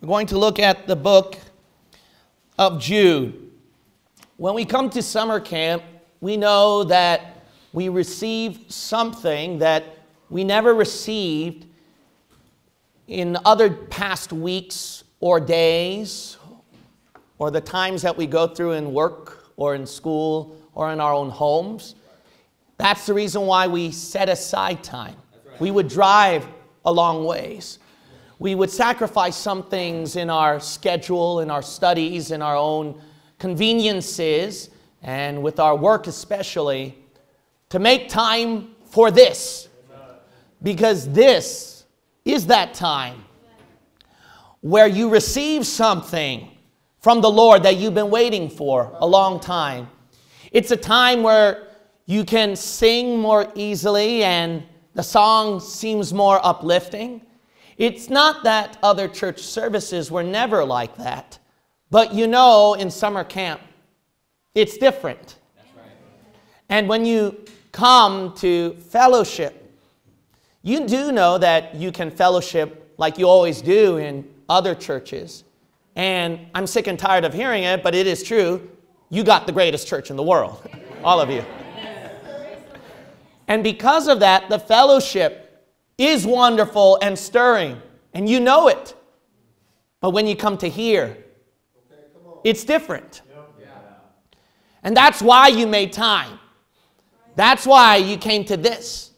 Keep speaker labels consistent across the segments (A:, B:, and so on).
A: We're going to look at the book of Jude. When we come to summer camp, we know that we receive something that we never received in other past weeks or days or the times that we go through in work or in school or in our own homes. That's the reason why we set aside time. We would drive a long ways. We would sacrifice some things in our schedule, in our studies, in our own conveniences, and with our work especially, to make time for this. Because this is that time where you receive something from the Lord that you've been waiting for a long time. It's a time where you can sing more easily and the song seems more uplifting. It's not that other church services were never like that, but you know, in summer camp, it's different. And when you come to fellowship, you do know that you can fellowship like you always do in other churches. And I'm sick and tired of hearing it, but it is true. You got the greatest church in the world, all of you. And because of that, the fellowship is wonderful and stirring, and you know it. But when you come to here, it's different. And that's why you made time. That's why you came to this.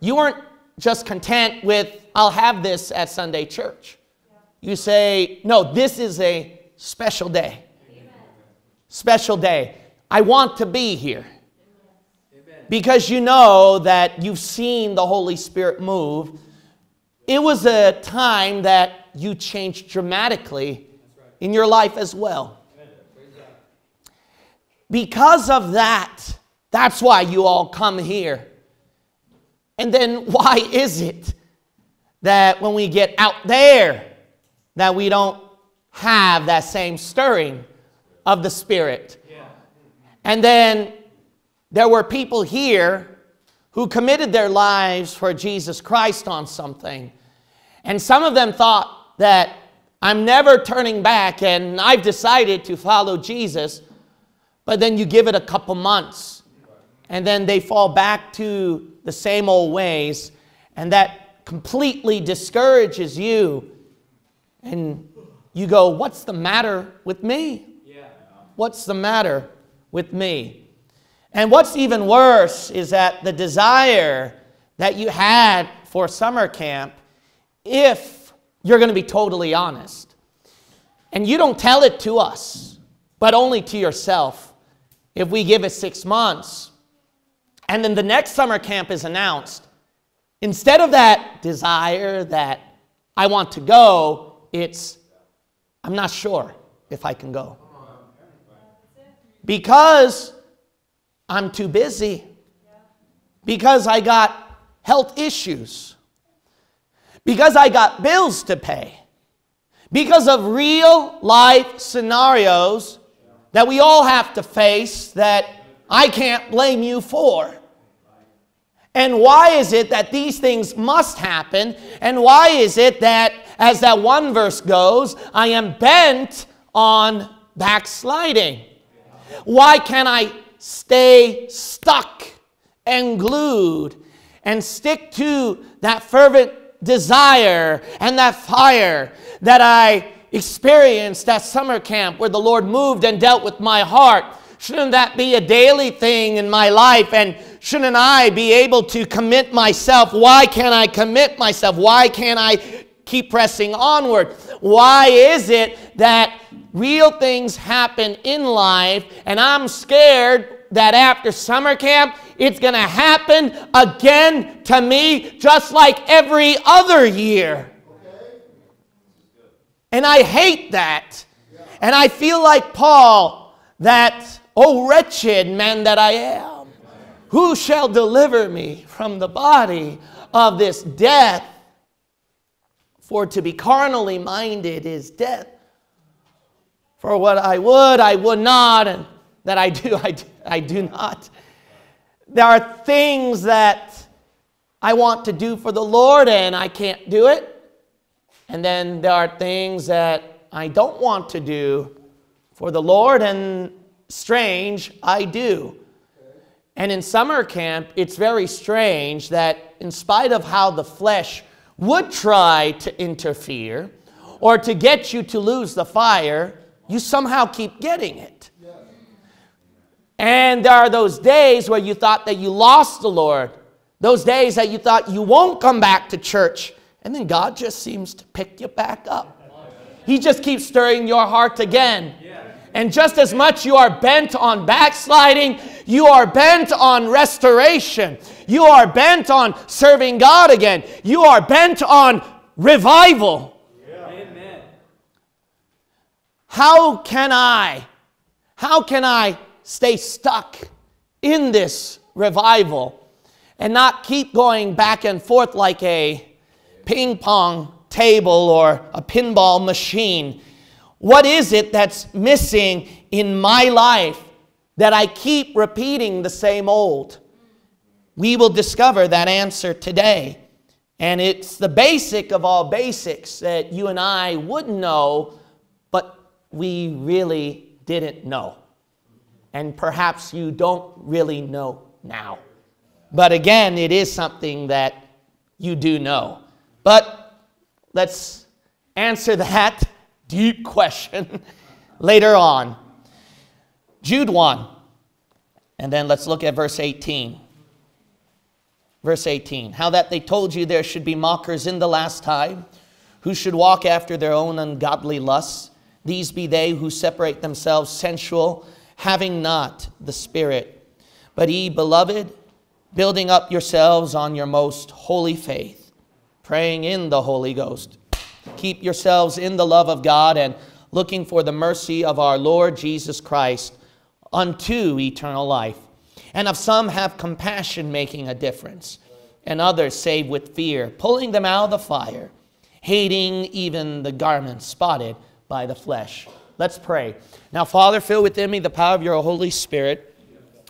A: You weren't just content with, I'll have this at Sunday church. You say, no, this is a special day. Special day. I want to be here because you know that you've seen the Holy Spirit move. It was a time that you changed dramatically in your life as well. Because of that, that's why you all come here. And then why is it that when we get out there that we don't have that same stirring of the Spirit? And then there were people here who committed their lives for Jesus Christ on something. And some of them thought that I'm never turning back and I've decided to follow Jesus. But then you give it a couple months and then they fall back to the same old ways. And that completely discourages you. And you go, What's the matter with me? What's the matter with me? And what's even worse is that the desire that you had for summer camp, if you're going to be totally honest, and you don't tell it to us, but only to yourself, if we give it six months, and then the next summer camp is announced, instead of that desire that I want to go, it's I'm not sure if I can go. Because I'm too busy because I got health issues, because I got bills to pay, because of real life scenarios that we all have to face that I can't blame you for. And why is it that these things must happen? And why is it that, as that one verse goes, I am bent on backsliding? Why can I stay stuck and glued and stick to that fervent desire and that fire that I experienced at summer camp where the Lord moved and dealt with my heart. Shouldn't that be a daily thing in my life? And shouldn't I be able to commit myself? Why can't I commit myself? Why can't I keep pressing onward? Why is it that real things happen in life, and I'm scared that after summer camp, it's going to happen again to me just like every other year. And I hate that. And I feel like Paul that, oh, wretched man that I am, who shall deliver me from the body of this death? For to be carnally minded is death. For what I would, I would not, and that I do, I do, I do not. There are things that I want to do for the Lord and I can't do it. And then there are things that I don't want to do for the Lord, and strange, I do. And in summer camp, it's very strange that, in spite of how the flesh would try to interfere or to get you to lose the fire, you somehow keep getting it. And there are those days where you thought that you lost the Lord, those days that you thought you won't come back to church, and then God just seems to pick you back up. He just keeps stirring your heart again. And just as much you are bent on backsliding, you are bent on restoration. You are bent on serving God again. You are bent on revival. Amen. How can I, how can I stay stuck in this revival and not keep going back and forth like a ping pong table or a pinball machine? What is it that's missing in my life that I keep repeating the same old? We will discover that answer today. And it's the basic of all basics that you and I wouldn't know, but we really didn't know. And perhaps you don't really know now. But again, it is something that you do know. But let's answer that deep question later on. Jude 1. And then let's look at verse 18. Verse 18. How that they told you there should be mockers in the last time, who should walk after their own ungodly lusts. These be they who separate themselves sensual, having not the Spirit. But ye, beloved, building up yourselves on your most holy faith, praying in the Holy Ghost Keep yourselves in the love of God and looking for the mercy of our Lord Jesus Christ unto eternal life. And of some have compassion, making a difference, and others save with fear, pulling them out of the fire, hating even the garment spotted by the flesh. Let's pray. Now, Father, fill within me the power of your Holy Spirit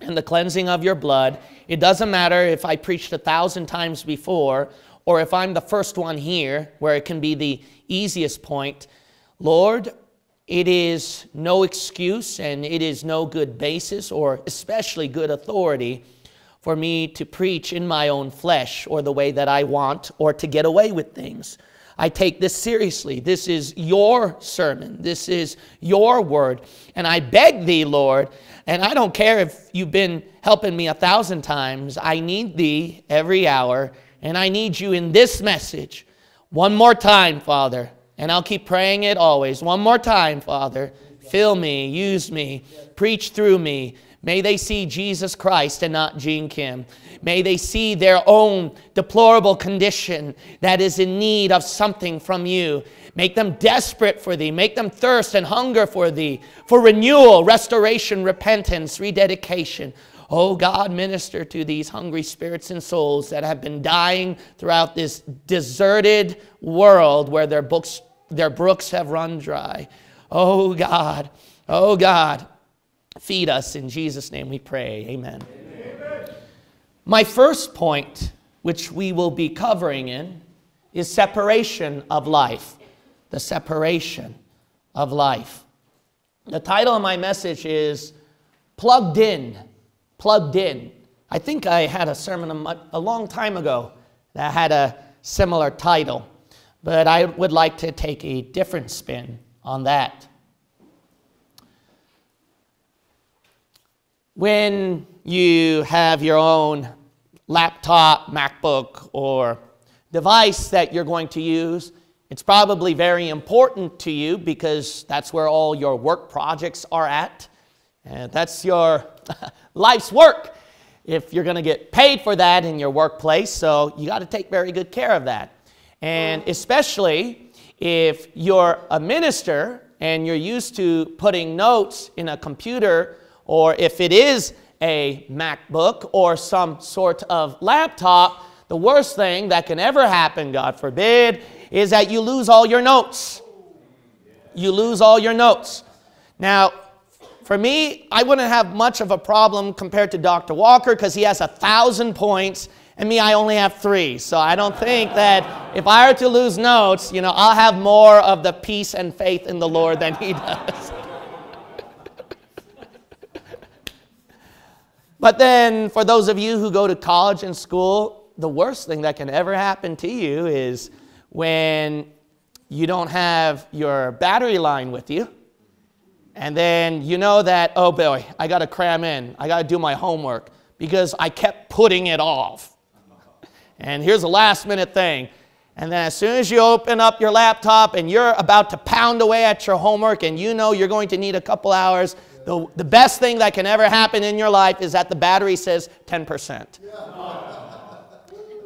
A: and the cleansing of your blood. It doesn't matter if I preached a thousand times before or if I'm the first one here, where it can be the easiest point, Lord, it is no excuse and it is no good basis or especially good authority for me to preach in my own flesh or the way that I want or to get away with things. I take this seriously. This is your sermon. This is your word. And I beg thee, Lord, and I don't care if you've been helping me a thousand times, I need thee every hour and I need you in this message one more time, Father. And I'll keep praying it always. One more time, Father. Fill me, use me, preach through me. May they see Jesus Christ and not Gene Kim. May they see their own deplorable condition that is in need of something from you. Make them desperate for thee. Make them thirst and hunger for thee, for renewal, restoration, repentance, rededication. Oh God, minister to these hungry spirits and souls that have been dying throughout this deserted world where their books, their brooks have run dry. Oh God, oh God, feed us in Jesus' name we pray. Amen. Amen. My first point, which we will be covering in, is separation of life. The separation of life. The title of my message is Plugged In plugged in. I think I had a sermon a, a long time ago that had a similar title, but I would like to take a different spin on that. When you have your own laptop, MacBook, or device that you're going to use, it's probably very important to you because that's where all your work projects are at. And that's your life's work if you're going to get paid for that in your workplace. So you got to take very good care of that. And especially if you're a minister and you're used to putting notes in a computer, or if it is a MacBook or some sort of laptop, the worst thing that can ever happen, God forbid, is that you lose all your notes. You lose all your notes. Now, for me, I wouldn't have much of a problem compared to Dr. Walker because he has a thousand points And me, I only have three. So I don't think that if I were to lose notes, you know, I'll have more of the peace and faith in the Lord than he does. but then, for those of you who go to college and school, the worst thing that can ever happen to you is when you don't have your battery line with you. And then you know that, oh boy, I got to cram in. I got to do my homework because I kept putting it off. And here's a last minute thing. And then as soon as you open up your laptop and you're about to pound away at your homework and you know you're going to need a couple hours, the, the best thing that can ever happen in your life is that the battery says 10%.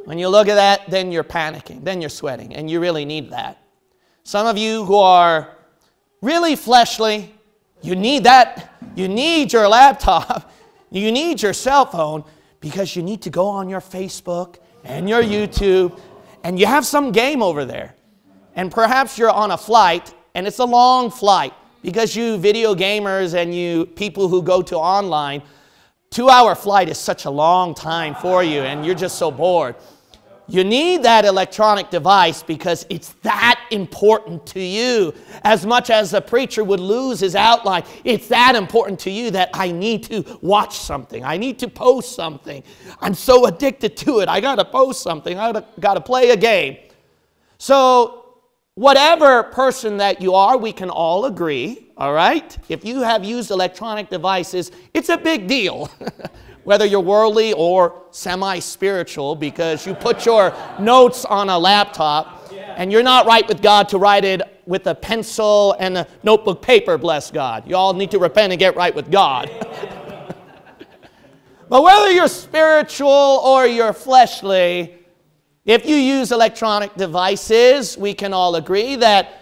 A: When you look at that, then you're panicking, then you're sweating, and you really need that. Some of you who are really fleshly, you need that. You need your laptop. You need your cell phone because you need to go on your Facebook and your YouTube and you have some game over there. And perhaps you're on a flight and it's a long flight because you video gamers and you people who go to online, two hour flight is such a long time for you and you're just so bored. You need that electronic device because it's that important to you. As much as a preacher would lose his outline, it's that important to you that I need to watch something. I need to post something. I'm so addicted to it. I got to post something. I got to play a game. So, whatever person that you are, we can all agree, all right? If you have used electronic devices, it's a big deal. whether you're worldly or semi spiritual, because you put your notes on a laptop and you're not right with God to write it with a pencil and a notebook paper, bless God. You all need to repent and get right with God. but whether you're spiritual or you're fleshly, if you use electronic devices, we can all agree that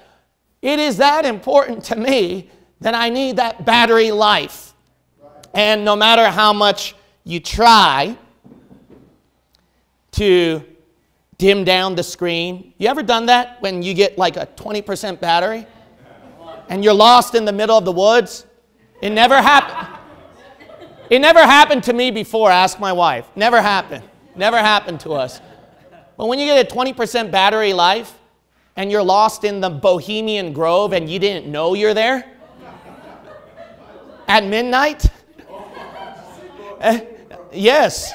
A: it is that important to me that I need that battery life. And no matter how much you try to dim down the screen. You ever done that when you get like a 20% battery and you're lost in the middle of the woods? It never happened. It never happened to me before. Ask my wife. Never happened. Never happened to us. But when you get a 20% battery life and you're lost in the Bohemian Grove and you didn't know you're there at midnight, eh, Yes.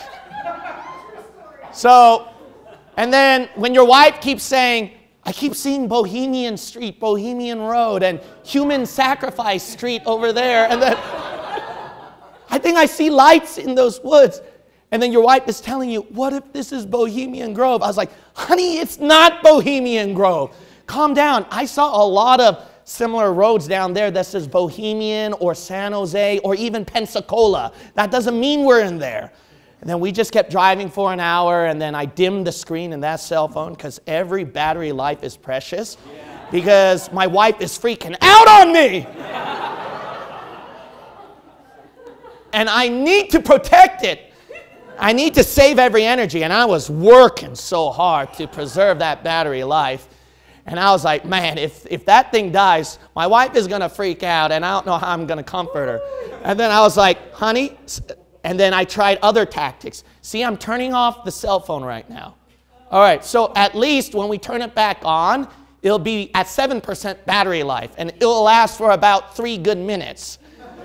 A: So, and then when your wife keeps saying, I keep seeing Bohemian Street, Bohemian Road, and Human Sacrifice Street over there, and then I think I see lights in those woods. And then your wife is telling you, What if this is Bohemian Grove? I was like, Honey, it's not Bohemian Grove. Calm down. I saw a lot of similar roads down there that says Bohemian or San Jose or even Pensacola. That doesn't mean we're in there. And then we just kept driving for an hour, and then I dimmed the screen in that cell phone because every battery life is precious. Because my wife is freaking out on me. and I need to protect it. I need to save every energy. And I was working so hard to preserve that battery life. And I was like, man, if, if that thing dies, my wife is going to freak out, and I don't know how I'm going to comfort her. And then I was like, honey, and then I tried other tactics. See, I'm turning off the cell phone right now. All right, so at least when we turn it back on, it'll be at 7% battery life, and it'll last for about three good minutes.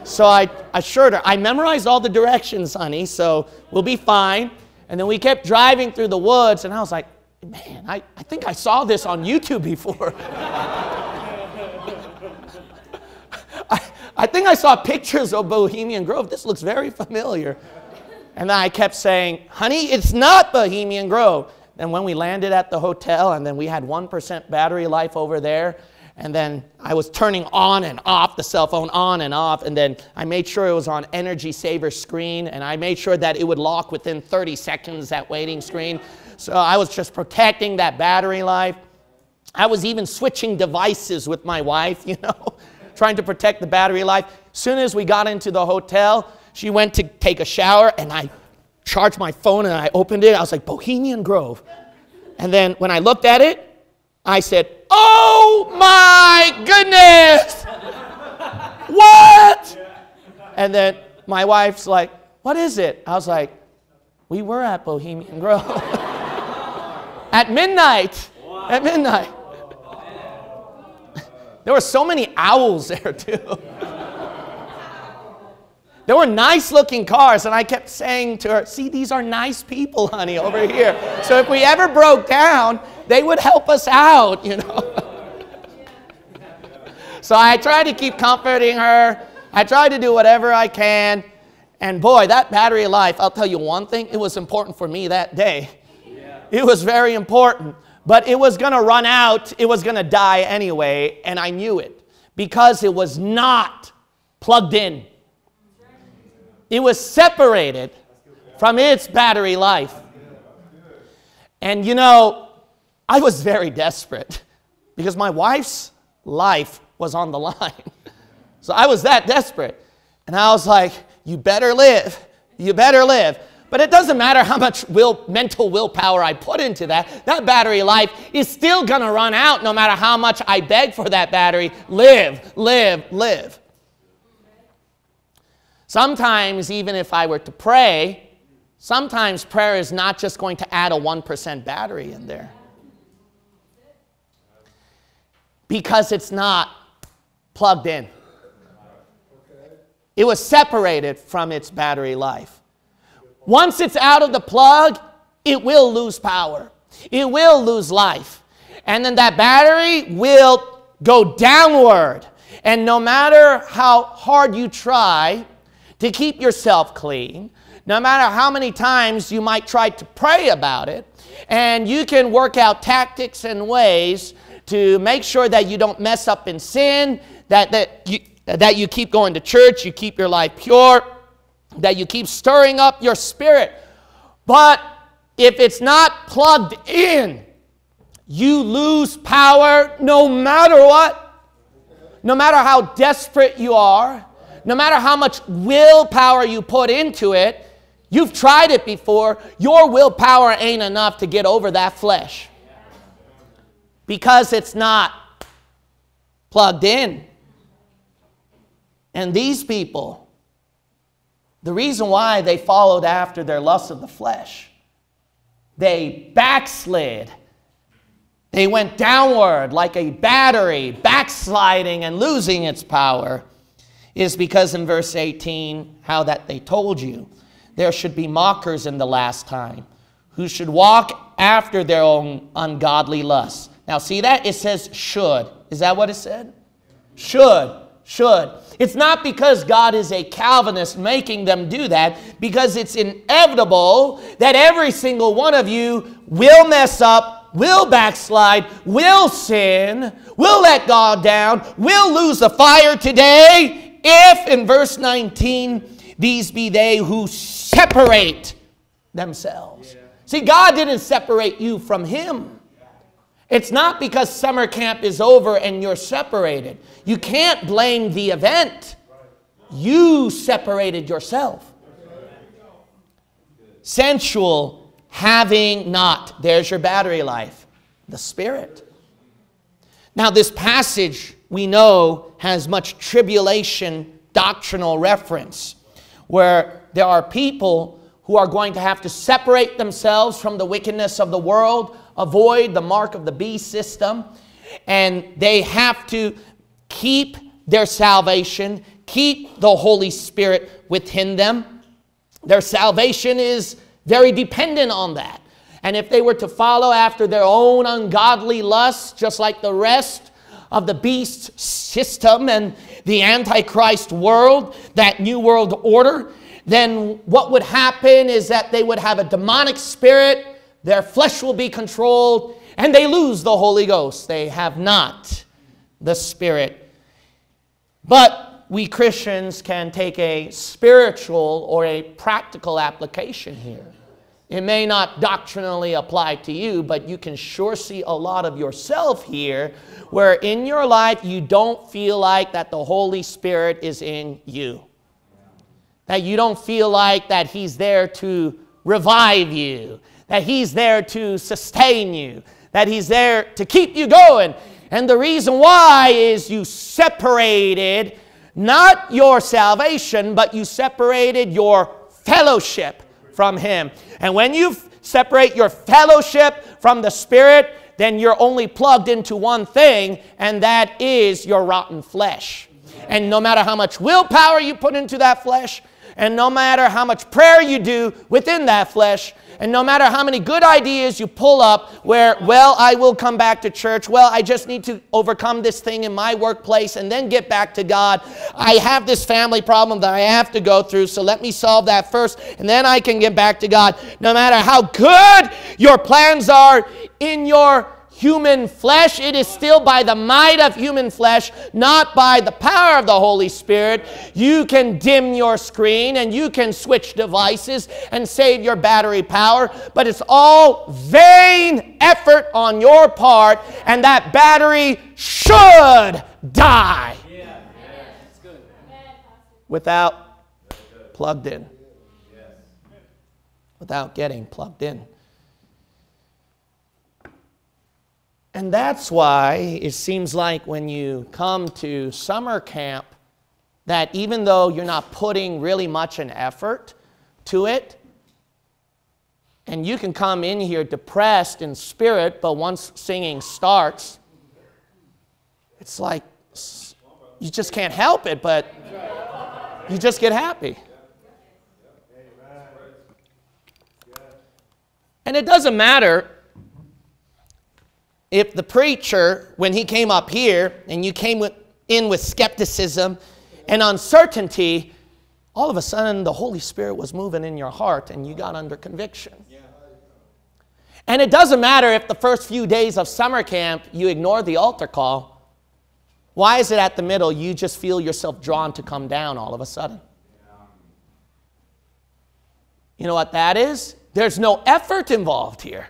A: So I assured her, I memorized all the directions, honey, so we'll be fine. And then we kept driving through the woods, and I was like, man, I, I think I saw this on YouTube before. I, I think I saw pictures of Bohemian Grove. This looks very familiar. And then I kept saying, honey, it's not Bohemian Grove. And when we landed at the hotel, and then we had 1% battery life over there, and then I was turning on and off the cell phone, on and off, and then I made sure it was on energy saver screen, and I made sure that it would lock within 30 seconds, that waiting screen. So I was just protecting that battery life. I was even switching devices with my wife, you know, trying to protect the battery life. Soon as we got into the hotel, she went to take a shower and I charged my phone and I opened it. I was like, Bohemian Grove. And then when I looked at it, I said, Oh my goodness! what? And then my wife's like, What is it? I was like, We were at Bohemian Grove. at midnight. At midnight. There were so many owls there, too. There were nice looking cars, and I kept saying to her, See, these are nice people, honey, over here. So if we ever broke down, they would help us out, you know. so I tried to keep comforting her. I tried to do whatever I can. And boy, that battery life, I'll tell you one thing, it was important for me that day. It was very important. But it was going to run out, it was going to die anyway, and I knew it because it was not plugged in. It was separated from its battery life. And you know, I was very desperate because my wife's life was on the line. So I was that desperate. And I was like, you better live. You better live. But it doesn't matter how much will, mental willpower I put into that. That battery life is still going to run out no matter how much I beg for that battery. Live, live, live. Sometimes, even if I were to pray, sometimes prayer is not just going to add a 1% battery in there. Because it's not plugged in. It was separated from its battery life. Once it's out of the plug, it will lose power. It will lose life. And then that battery will go downward. And no matter how hard you try, to keep yourself clean, no matter how many times you might try to pray about it, and you can work out tactics and ways to make sure that you don't mess up in sin, that, that, you, that you keep going to church, you keep your life pure, that you keep stirring up your spirit. But if it's not plugged in, you lose power no matter what. No matter how desperate you are, no matter how much willpower you put into it, you've tried it before, your willpower ain't enough to get over that flesh. Because it's not plugged in. And these people, the reason why they followed after their lust of the flesh, they backslid. They went downward like a battery, backsliding and losing its power is because in verse 18, how that they told you, there should be mockers in the last time who should walk after their own ungodly lusts. Now, see that? It says should. Is that what it said? Should. Should. It's not because God is a Calvinist making them do that, because it's inevitable that every single one of you will mess up, will backslide, will sin, will let God down, will lose the fire today, if, in verse 19, these be they who separate themselves. Yeah. See, God didn't separate you from Him. It's not because summer camp is over and you're separated. You can't blame the event. You separated yourself. Sensual, having not. There's your battery life. The Spirit. Now, this passage we know has much tribulation doctrinal reference, where there are people who are going to have to separate themselves from the wickedness of the world, avoid the mark of the beast system, and they have to keep their salvation, keep the Holy Spirit within them. Their salvation is very dependent on that. And if they were to follow after their own ungodly lusts, just like the rest of the beast system and the Antichrist world, that New World Order, then what would happen is that they would have a demonic spirit, their flesh will be controlled, and they lose the Holy Ghost. They have not the Spirit. But we Christians can take a spiritual or a practical application here. It may not doctrinally apply to you, but you can sure see a lot of yourself here where in your life you don't feel like that the Holy Spirit is in you. That you don't feel like that He's there to revive you, that He's there to sustain you, that He's there to keep you going. And the reason why is you separated not your salvation, but you separated your fellowship from Him. And when you separate your fellowship from the Spirit, then you're only plugged into one thing, and that is your rotten flesh. And no matter how much willpower you put into that flesh, and no matter how much prayer you do within that flesh, and no matter how many good ideas you pull up, where, well, I will come back to church, well, I just need to overcome this thing in my workplace and then get back to God. I have this family problem that I have to go through, so let me solve that first, and then I can get back to God. No matter how good your plans are in your human flesh. It is still by the might of human flesh, not by the power of the Holy Spirit. You can dim your screen and you can switch devices and save your battery power, but it's all vain effort on your part, and that battery should die without plugged in. Without getting plugged in. And that's why it seems like when you come to summer camp, that even though you're not putting really much an effort to it, and you can come in here depressed in spirit, but once singing starts, it's like you just can't help it, but you just get happy. And it doesn't matter if the preacher, when he came up here and you came with, in with skepticism and uncertainty, all of a sudden the Holy Spirit was moving in your heart and you got under conviction. And it doesn't matter if the first few days of summer camp you ignore the altar call. Why is it at the middle you just feel yourself drawn to come down all of a sudden? You know what that is? There's no effort involved here.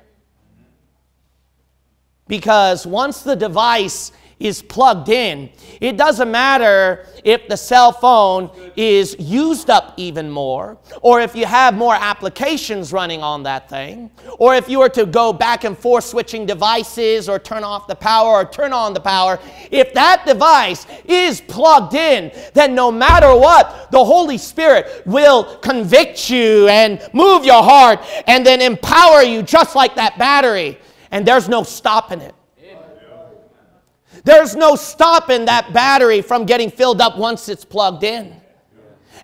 A: Because once the device is plugged in, it doesn't matter if the cell phone is used up even more, or if you have more applications running on that thing, or if you were to go back and forth switching devices or turn off the power or turn on the power. If that device is plugged in, then no matter what, the Holy Spirit will convict you and move your heart and then empower you just like that battery and there's no stopping it. There's no stopping that battery from getting filled up once it's plugged in.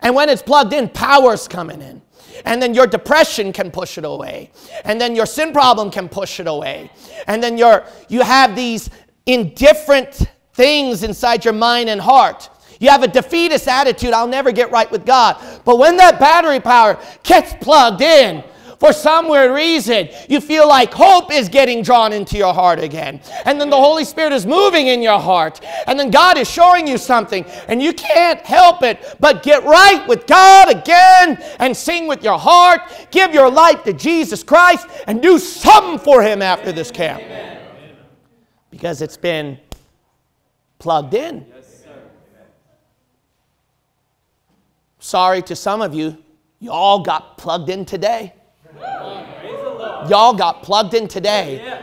A: And when it's plugged in, power's coming in. And then your depression can push it away. And then your sin problem can push it away. And then your, you have these indifferent things inside your mind and heart. You have a defeatist attitude, I'll never get right with God. But when that battery power gets plugged in, for some weird reason, you feel like hope is getting drawn into your heart again. And then the Holy Spirit is moving in your heart. And then God is showing you something. And you can't help it but get right with God again and sing with your heart. Give your life to Jesus Christ and do something for Him after this camp. Because it's been plugged in. Sorry to some of you, you all got plugged in today. Y'all got plugged in today.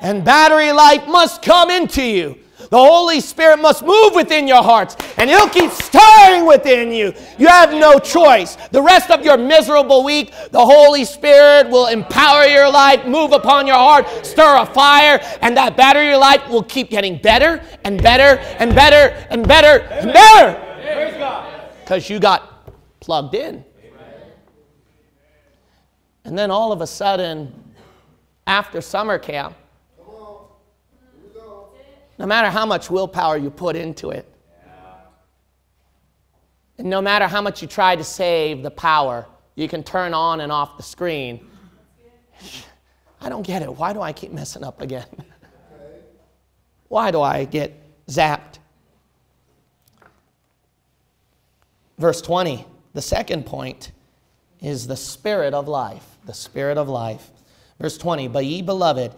A: And battery life must come into you. The Holy Spirit must move within your hearts and He'll keep stirring within you. You have no choice. The rest of your miserable week, the Holy Spirit will empower your life, move upon your heart, stir a fire, and that battery life will keep getting better and better and better and better and better. Because you got plugged in. And then all of a sudden, after summer camp, no matter how much willpower you put into it, and no matter how much you try to save the power, you can turn on and off the screen. I don't get it. Why do I keep messing up again? Why do I get zapped? Verse 20, the second point is the spirit of life the Spirit of life. Verse 20, But ye beloved,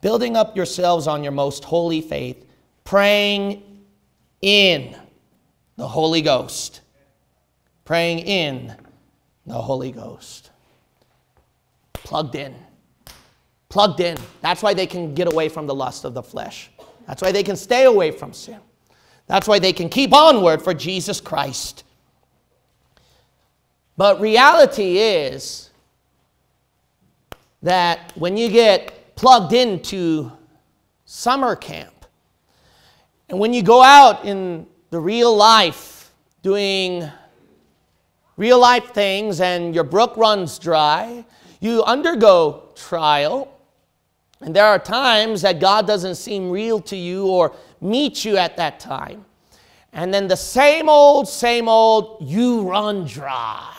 A: building up yourselves on your most holy faith, praying in the Holy Ghost. Praying in the Holy Ghost. Plugged in. Plugged in. That's why they can get away from the lust of the flesh. That's why they can stay away from sin. That's why they can keep onward for Jesus Christ. But reality is, that when you get plugged into summer camp, and when you go out in the real life doing real life things and your brook runs dry, you undergo trial. And there are times that God doesn't seem real to you or meet you at that time. And then the same old, same old, you run dry.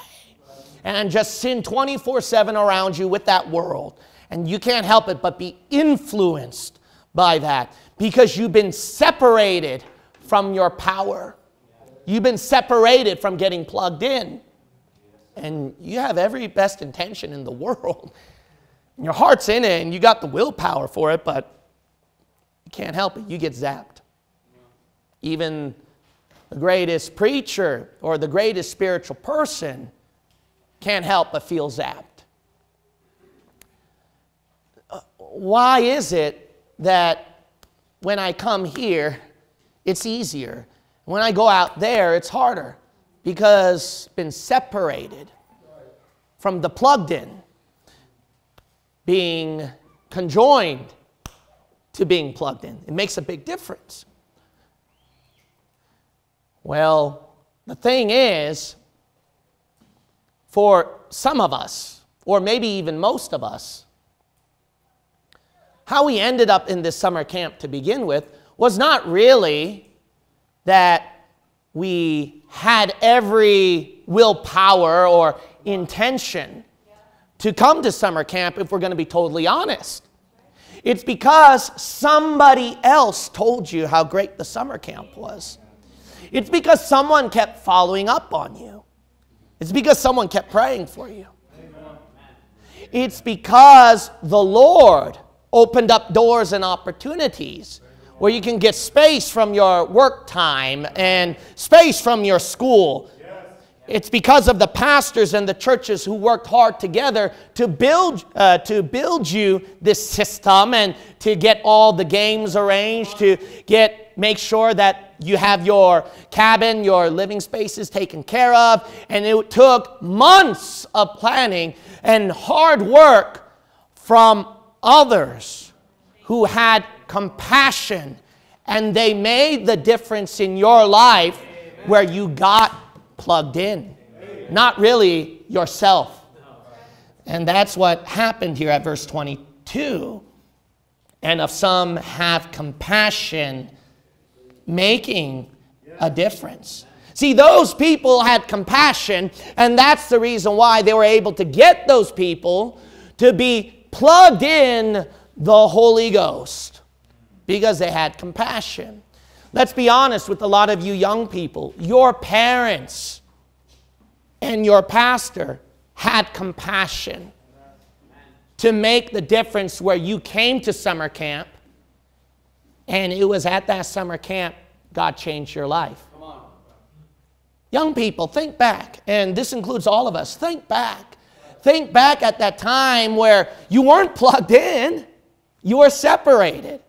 A: And just sin 24 7 around you with that world. And you can't help it but be influenced by that because you've been separated from your power. You've been separated from getting plugged in. And you have every best intention in the world. Your heart's in it and you got the willpower for it, but you can't help it. You get zapped. Even the greatest preacher or the greatest spiritual person can't help but feel zapped. Uh, why is it that when I come here, it's easier? When I go out there, it's harder because been separated from the plugged in, being conjoined to being plugged in. It makes a big difference. Well, the thing is, for some of us, or maybe even most of us, how we ended up in this summer camp to begin with was not really that we had every willpower or intention to come to summer camp if we're going to be totally honest. It's because somebody else told you how great the summer camp was. It's because someone kept following up on you. It's because someone kept praying for you. It's because the Lord opened up doors and opportunities where you can get space from your work time and space from your school. It's because of the pastors and the churches who worked hard together to build, uh, to build you this system and to get all the games arranged, to get, make sure that you have your cabin, your living spaces taken care of. And it took months of planning and hard work from others who had compassion and they made the difference in your life where you got plugged in, not really yourself. And that's what happened here at verse 22. And of some have compassion, making a difference. See, those people had compassion, and that's the reason why they were able to get those people to be plugged in the Holy Ghost because they had compassion. Let's be honest with a lot of you young people. Your parents and your pastor had compassion to make the difference where you came to summer camp, and it was at that summer camp God changed your life. Young people, think back, and this includes all of us. Think back. Think back at that time where you weren't plugged in, you were separated,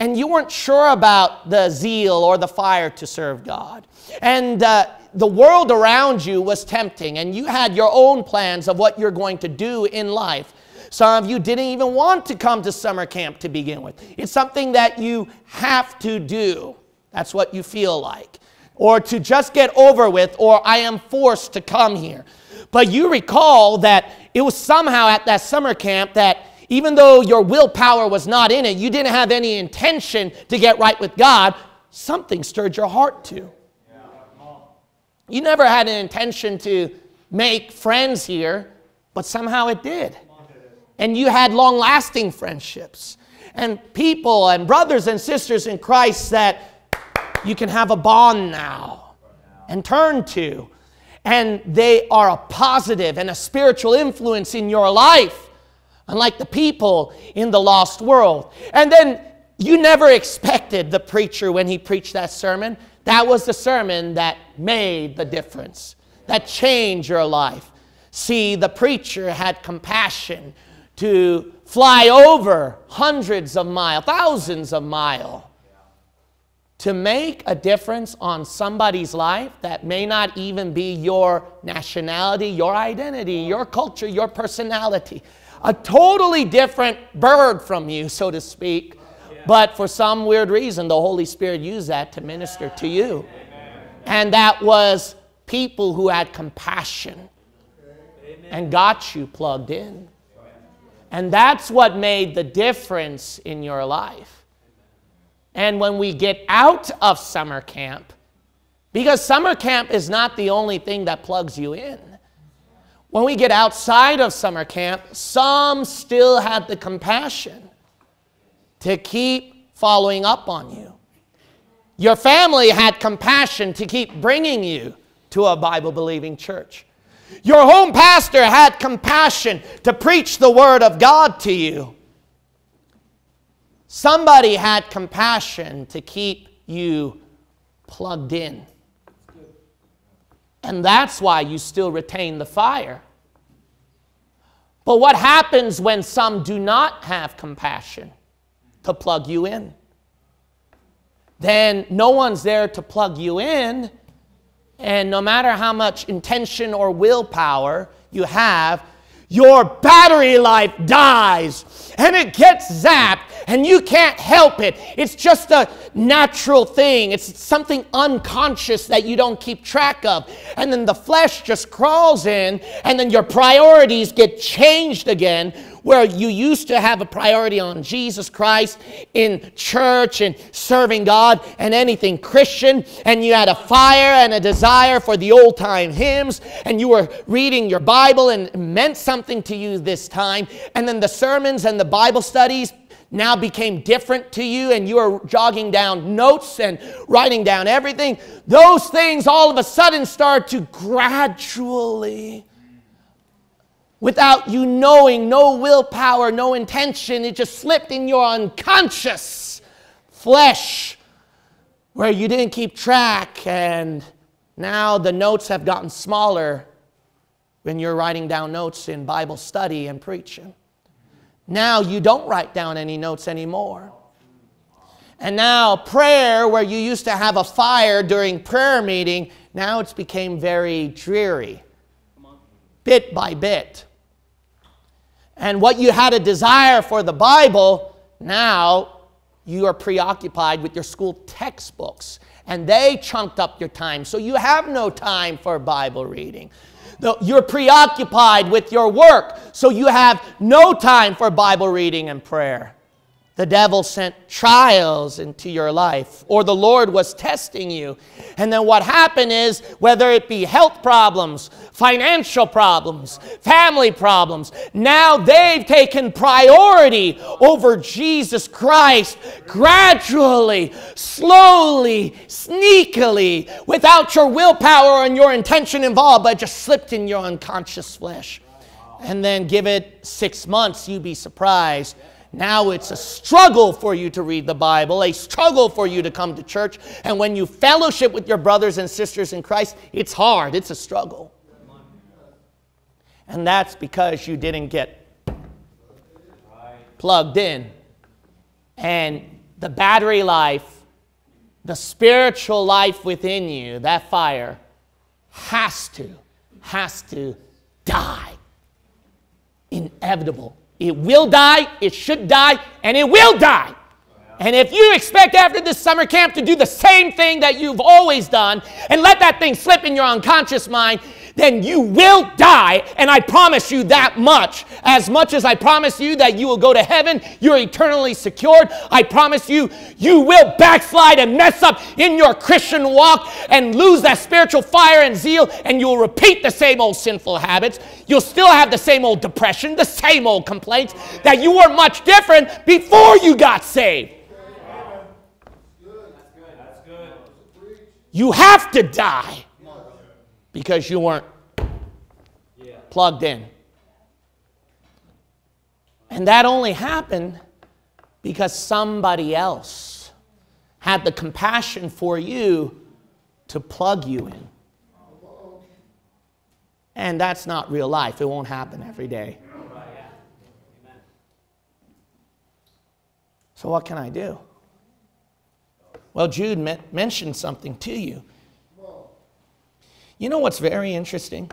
A: and you weren't sure about the zeal or the fire to serve God. And uh, the world around you was tempting, and you had your own plans of what you're going to do in life. Some of you didn't even want to come to summer camp to begin with. It's something that you have to do. That's what you feel like. Or to just get over with, or I am forced to come here. But you recall that it was somehow at that summer camp that even though your willpower was not in it, you didn't have any intention to get right with God, something stirred your heart to. You never had an intention to make friends here, but somehow it did. And you had long lasting friendships and people and brothers and sisters in Christ that you can have a bond now and turn to. And they are a positive and a spiritual influence in your life, unlike the people in the lost world. And then you never expected the preacher when he preached that sermon. That was the sermon that made the difference, that changed your life. See, the preacher had compassion to fly over hundreds of miles, thousands of miles to make a difference on somebody's life that may not even be your nationality, your identity, your culture, your personality. A totally different bird from you, so to speak. But for some weird reason, the Holy Spirit used that to minister to you. And that was people who had compassion and got you plugged in. And that's what made the difference in your life. And when we get out of summer camp, because summer camp is not the only thing that plugs you in. When we get outside of summer camp, some still had the compassion to keep following up on you. Your family had compassion to keep bringing you to a Bible believing church. Your home pastor had compassion to preach the Word of God to you. Somebody had compassion to keep you plugged in. And that's why you still retain the fire. But what happens when some do not have compassion to plug you in? Then no one's there to plug you in. And no matter how much intention or willpower you have, your battery life dies and it gets zapped and you can't help it. It's just a natural thing, it's something unconscious that you don't keep track of. And then the flesh just crawls in, and then your priorities get changed again where you used to have a priority on Jesus Christ in church and serving God and anything Christian, and you had a fire and a desire for the old time hymns, and you were reading your Bible and meant something to you this time, and then the sermons and the Bible studies now became different to you and you are jogging down notes and writing down everything, those things all of a sudden start to gradually without you knowing, no willpower, no intention. It just slipped in your unconscious flesh where you didn't keep track, and now the notes have gotten smaller when you're writing down notes in Bible study and preaching. Now you don't write down any notes anymore. And now prayer, where you used to have a fire during prayer meeting, now it's became very dreary, bit by bit and what you had a desire for the Bible, now you are preoccupied with your school textbooks and they chunked up your time. So you have no time for Bible reading. You're preoccupied with your work, so you have no time for Bible reading and prayer the devil sent trials into your life, or the Lord was testing you. And then what happened is, whether it be health problems, financial problems, family problems, now they've taken priority over Jesus Christ gradually, slowly, sneakily, without your willpower and your intention involved, but just slipped in your unconscious flesh. And then give it six months, you'd be surprised now it's a struggle for you to read the Bible, a struggle for you to come to church. And when you fellowship with your brothers and sisters in Christ, it's hard, it's a struggle. And that's because you didn't get plugged in. And the battery life, the spiritual life within you, that fire, has to, has to die. Inevitable it will die, it should die, and it will die. And if you expect after this summer camp to do the same thing that you've always done and let that thing slip in your unconscious mind, then you will die. And I promise you that much. As much as I promise you that you will go to heaven, you're eternally secured, I promise you, you will backslide and mess up in your Christian walk and lose that spiritual fire and zeal, and you'll repeat the same old sinful habits. You'll still have the same old depression, the same old complaints that you were much different before you got saved. You have to die because you weren't plugged in. And that only happened because somebody else had the compassion for you to plug you in. And that's not real life. It won't happen every day. So, what can I do? Well, Jude mentioned something to you. You know what's very interesting?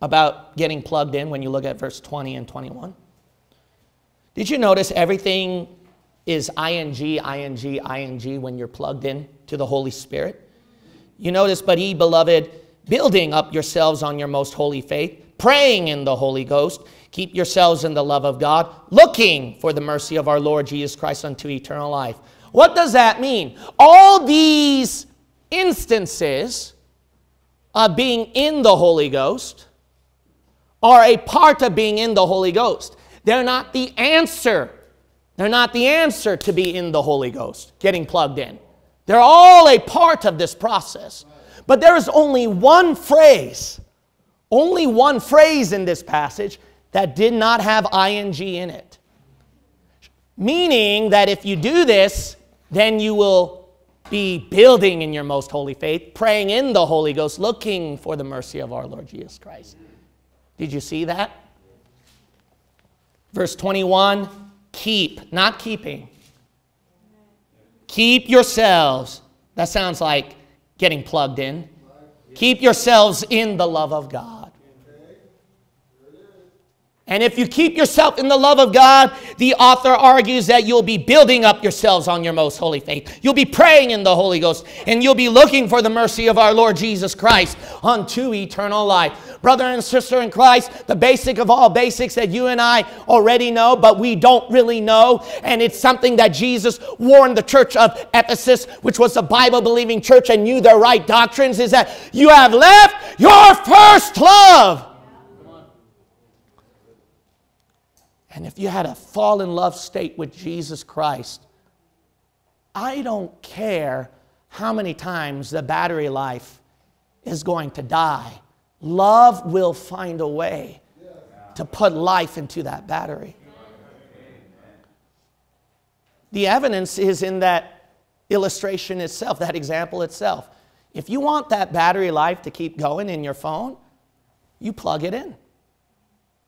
A: about getting plugged in when you look at verse 20 and 21? Did you notice everything is ing, ing, ing when you're plugged in to the Holy Spirit? You notice, but ye, beloved, building up yourselves on your most holy faith, praying in the Holy Ghost, keep yourselves in the love of God, looking for the mercy of our Lord Jesus Christ unto eternal life. What does that mean? All these instances of being in the Holy Ghost are a part of being in the Holy Ghost. They're not the answer. They're not the answer to be in the Holy Ghost, getting plugged in. They're all a part of this process. But there is only one phrase, only one phrase in this passage that did not have ing in it. Meaning that if you do this, then you will be building in your most holy faith, praying in the Holy Ghost, looking for the mercy of our Lord Jesus Christ. Did you see that? Verse 21 keep, not keeping. Keep yourselves. That sounds like getting plugged in. Keep yourselves in the love of God. And if you keep yourself in the love of God, the author argues that you'll be building up yourselves on your most holy faith. You'll be praying in the Holy Ghost, and you'll be looking for the mercy of our Lord Jesus Christ unto eternal life. Brother and sister in Christ, the basic of all basics that you and I already know, but we don't really know, and it's something that Jesus warned the church of Ephesus, which was a Bible believing church and knew their right doctrines, is that you have left your first love. And if you had a fall in love state with Jesus Christ, I don't care how many times the battery life is going to die. Love will find a way to put life into that battery. The evidence is in that illustration itself, that example itself. If you want that battery life to keep going in your phone, you plug it in.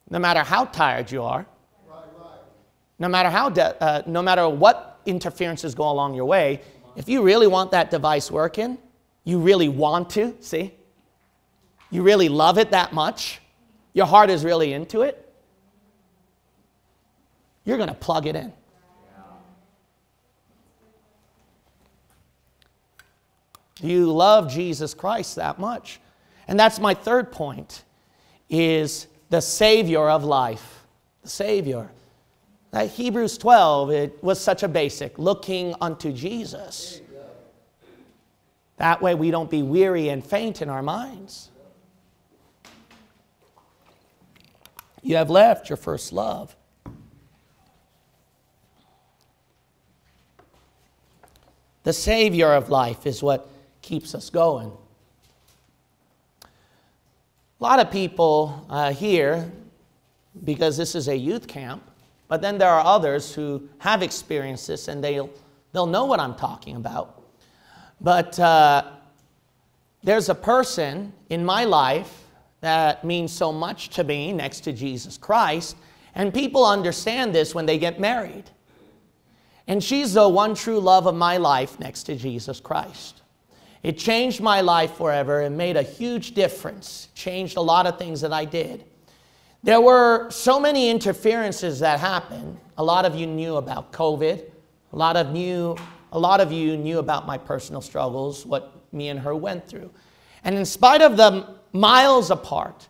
A: No matter how tired you are, no matter how, uh, no matter what interferences go along your way, if you really want that device working, you really want to, see? You really love it that much, your heart is really into it, you're going to plug it in. Do you love Jesus Christ that much? And that's my third point is the savior of life. The savior. That Hebrews 12, it was such a basic, looking unto Jesus. That way we don't be weary and faint in our minds. You have left your first love. The Savior of life is what keeps us going. A lot of people uh, here, because this is a youth camp, but then there are others who have experienced this and they'll, they'll know what I'm talking about. But uh, there's a person in my life that means so much to me next to Jesus Christ, and people understand this when they get married. And she's the one true love of my life next to Jesus Christ. It changed my life forever and made a huge difference, changed a lot of things that I did. There were so many interferences that happened. A lot of you knew about COVID. A lot of, knew, a lot of you knew about my personal struggles, what me and her went through. And in spite of them miles apart,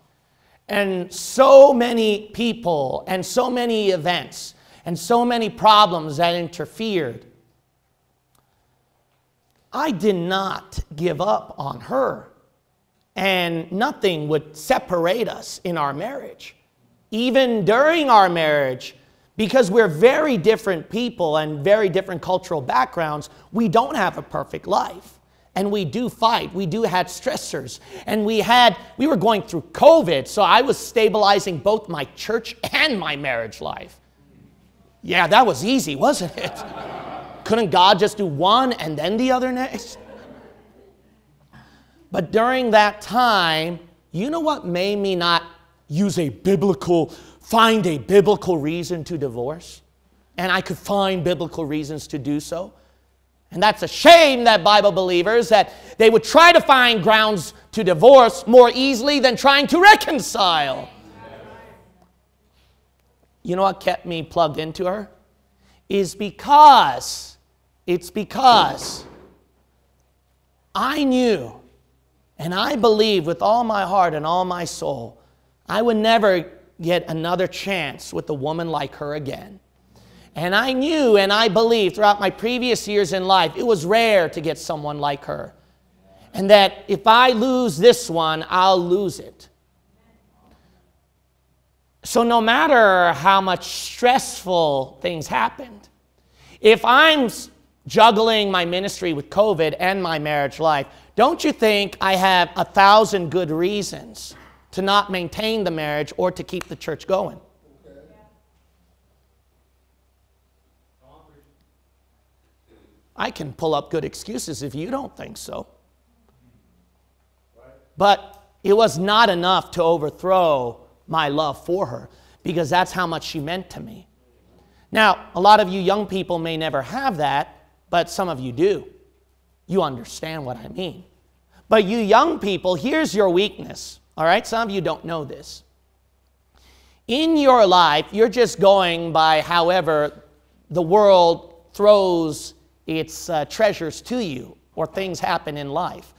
A: and so many people, and so many events, and so many problems that interfered, I did not give up on her. And nothing would separate us in our marriage even during our marriage, because we're very different people and very different cultural backgrounds, we don't have a perfect life. And we do fight. We do have stressors. And we had, we were going through COVID, so I was stabilizing both my church and my marriage life. Yeah, that was easy, wasn't it? Couldn't God just do one and then the other next? But during that time, you know what made me not use a biblical, find a biblical reason to divorce. And I could find biblical reasons to do so. And that's a shame that Bible believers that they would try to find grounds to divorce more easily than trying to reconcile. You know what kept me plugged into her? Is because, it's because I knew and I believed with all my heart and all my soul, I would never get another chance with a woman like her again. And I knew and I believed throughout my previous years in life, it was rare to get someone like her. And that if I lose this one, I'll lose it. So, no matter how much stressful things happened, if I'm juggling my ministry with COVID and my marriage life, don't you think I have a thousand good reasons to not maintain the marriage or to keep the church going? I can pull up good excuses if you don't think so. But it was not enough to overthrow my love for her because that's how much she meant to me. Now, a lot of you young people may never have that, but some of you do. You understand what I mean. But you young people, here's your weakness. All right, some of you don't know this. In your life, you're just going by however the world throws its uh, treasures to you or things happen in life.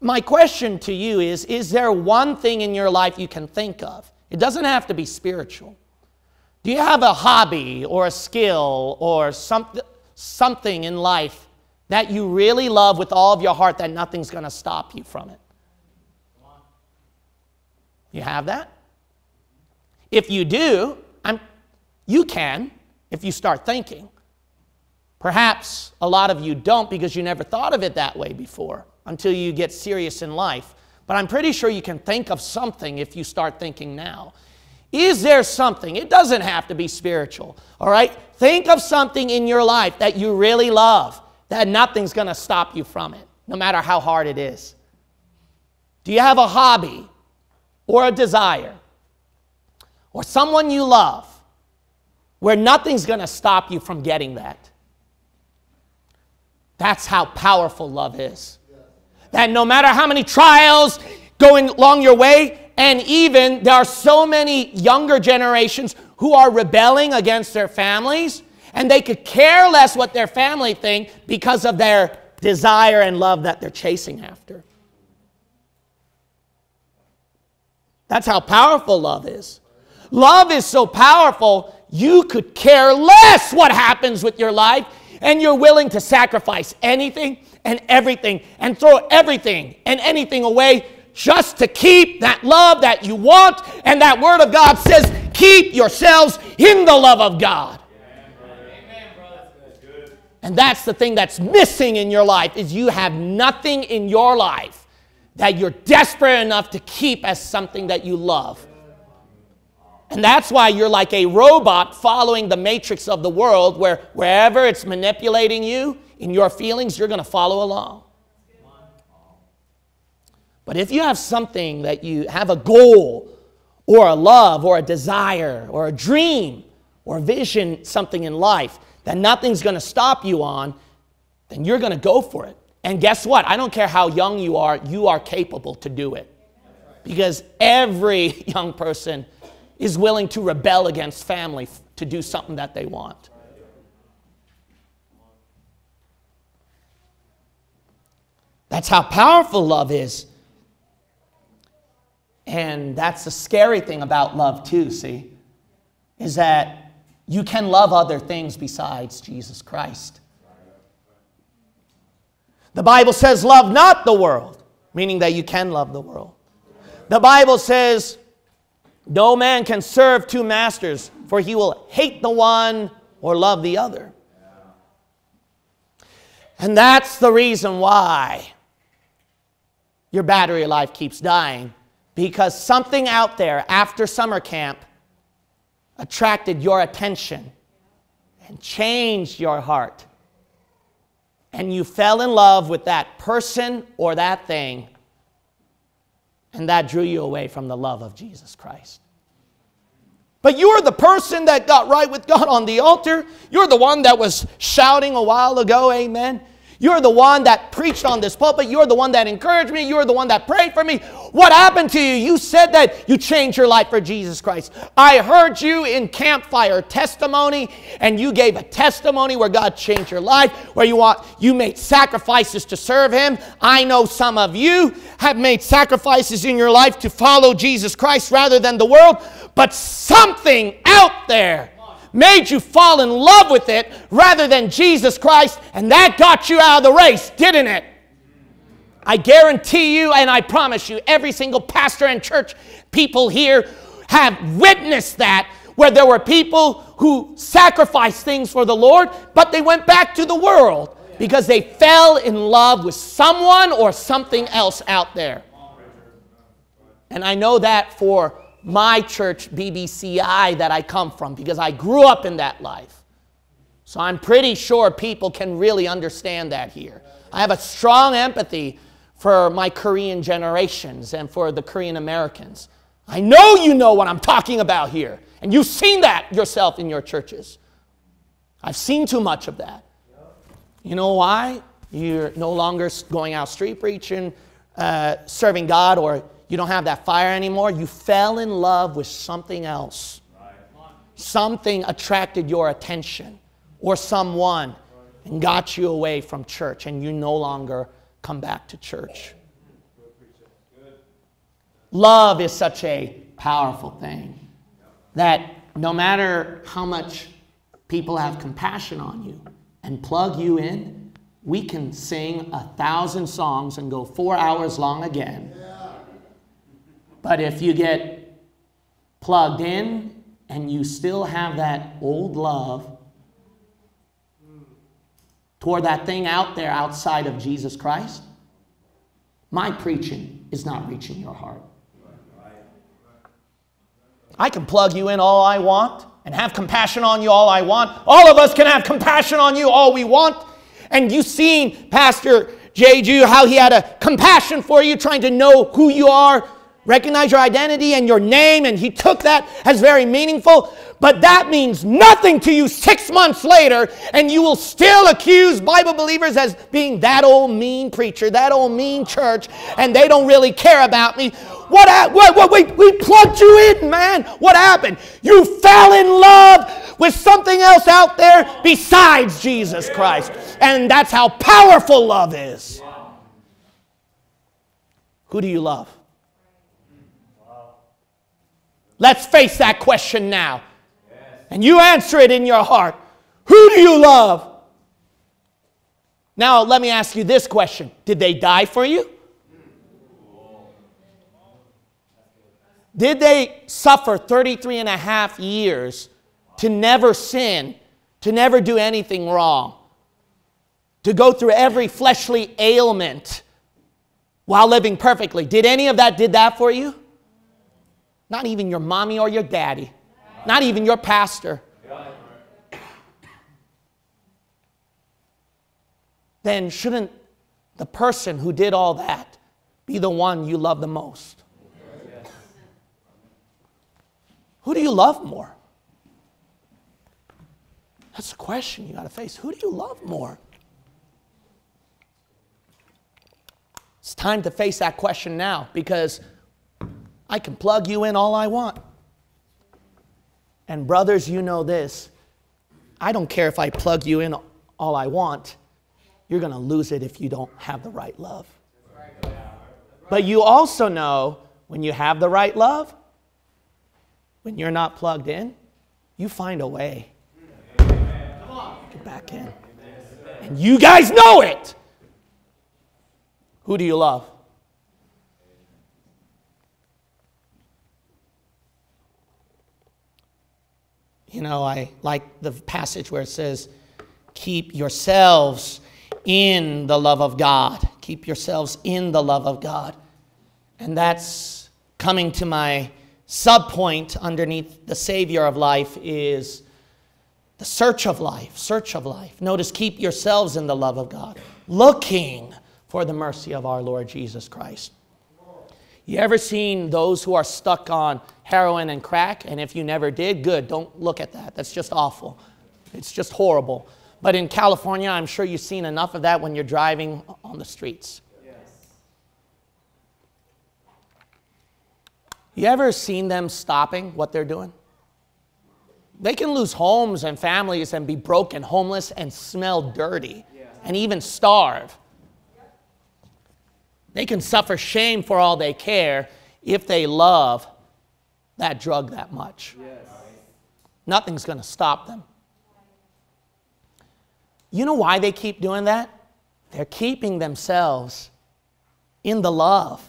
A: My question to you is Is there one thing in your life you can think of? It doesn't have to be spiritual. Do you have a hobby or a skill or something, something in life that you really love with all of your heart that nothing's going to stop you from it? You have that? If you do, I'm, you can if you start thinking. Perhaps a lot of you don't because you never thought of it that way before until you get serious in life. But I'm pretty sure you can think of something if you start thinking now. Is there something? It doesn't have to be spiritual, all right? Think of something in your life that you really love, that nothing's gonna stop you from it, no matter how hard it is. Do you have a hobby or a desire or someone you love where nothing's gonna stop you from getting that? That's how powerful love is. That no matter how many trials going along your way, and even there are so many younger generations who are rebelling against their families, and they could care less what their family think because of their desire and love that they're chasing after. That's how powerful love is. Love is so powerful, you could care less what happens with your life and you're willing to sacrifice anything and everything and throw everything and anything away just to keep that love that you want. And that word of God says, keep yourselves in the love of God. And that's the thing that's missing in your life is you have nothing in your life that you're desperate enough to keep as something that you love. And that's why you're like a robot following the matrix of the world, where wherever it's manipulating you in your feelings, you're going to follow along. But if you have something that you have a goal, or a love, or a desire, or a dream, or vision, something in life that nothing's going to stop you on, then you're going to go for it. And guess what? I don't care how young you are, you are capable to do it. Because every young person is willing to rebel against family to do something that they want. That's how powerful love is. And that's the scary thing about love, too, see, is that you can love other things besides Jesus Christ. The Bible says, Love not the world, meaning that you can love the world. The Bible says, no man can serve two masters, for he will hate the one or love the other. And that's the reason why your battery life keeps dying because something out there after summer camp attracted your attention and changed your heart. And you fell in love with that person or that thing and that drew you away from the love of Jesus Christ. But you're the person that got right with God on the altar. You're the one that was shouting a while ago, amen. You're the one that preached on this pulpit. You're the one that encouraged me. You're the one that prayed for me. What happened to you? You said that you changed your life for Jesus Christ. I heard you in campfire testimony, and you gave a testimony where God changed your life, where you want you made sacrifices to serve Him. I know some of you have made sacrifices in your life to follow Jesus Christ rather than the world, but something out there made you fall in love with it rather than Jesus Christ, and that got you out of the race, didn't it? I guarantee you, and I promise you, every single pastor and church people here have witnessed that, where there were people who sacrificed things for the Lord, but they went back to the world because they fell in love with someone or something else out there. And I know that for my church, BBCI, that I come from, because I grew up in that life. So I'm pretty sure people can really understand that here. I have a strong empathy for my Korean generations and for the Korean Americans. I know you know what I'm talking about here, and you've seen that yourself in your churches. I've seen too much of that. You know why? You're no longer going out street preaching, uh, serving God, or you don't have that fire anymore. You fell in love with something else. Something attracted your attention or someone and got you away from church, and you no longer come back to church. Love is such a powerful thing that no matter how much people have compassion on you and plug you in, we can sing a thousand songs and go four hours long again but if you get plugged in and you still have that old love toward that thing out there outside of Jesus Christ, my preaching is not reaching your heart. I can plug you in all I want and have compassion on you all I want. All of us can have compassion on you all we want. And you've seen Pastor Jeju, how he had a compassion for you, trying to know who you are, recognize your identity and your name, and he took that as very meaningful. But that means nothing to you six months later, and you will still accuse Bible believers as being that old mean preacher, that old mean church, and they don't really care about me. What, what, what we, we plugged you in, man. What happened? You fell in love with something else out there besides Jesus Christ. And that's how powerful love is. Who do you love? Let's face that question now. And you answer it in your heart. Who do you love? Now, let me ask you this question Did they die for you? Did they suffer 33 and a half years to never sin, to never do anything wrong, to go through every fleshly ailment while living perfectly? Did any of that did that for you? Not even your mommy or your daddy. Not even your pastor. Then shouldn't the person who did all that be the one you love the most? Who do you love more? That's the question you got to face. Who do you love more? It's time to face that question now because I can plug you in all I want. And, brothers, you know this. I don't care if I plug you in all I want, you're going to lose it if you don't have the right love. But you also know when you have the right love, when you're not plugged in, you find a way. Get back in. And you guys know it. Who do you love? You know, I like the passage where it says, Keep yourselves in the love of God. Keep yourselves in the love of God. And that's coming to my subpoint underneath the Savior of life is the search of life. Search of life. Notice, keep yourselves in the love of God, looking for the mercy of our Lord Jesus Christ. You ever seen those who are stuck on heroin and crack? And if you never did, good, don't look at that. That's just awful. It's just horrible. But in California, I'm sure you've seen enough of that when you're driving on the streets. Yes. You ever seen them stopping what they're doing? They can lose homes and families and be broken, homeless, and smell dirty, and even starve. They can suffer shame for all they care if they love that drug that much. Nothing's going to stop them. You know why they keep doing that? They're keeping themselves in the love.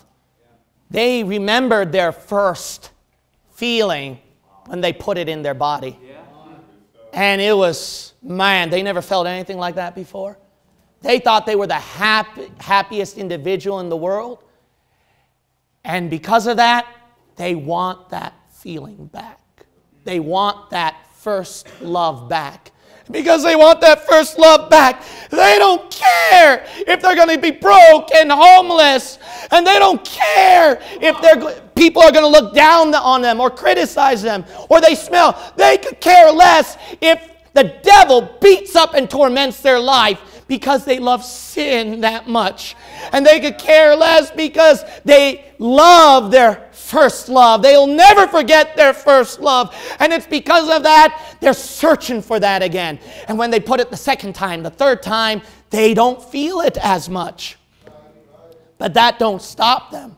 A: They remembered their first feeling when they put it in their body. And it was, man, they never felt anything like that before. They thought they were the happy, happiest individual in the world. And because of that, they want that feeling back. They want that first love back because they want that first love back. They don't care if they're going to be broke and homeless, and they don't care if they're, people are going to look down on them or criticize them or they smell. They could care less if the devil beats up and torments their life because they love sin that much. And they could care less because they love their first love. They'll never forget their first love. And it's because of that, they're searching for that again. And when they put it the second time, the third time, they don't feel it as much. But that don't stop them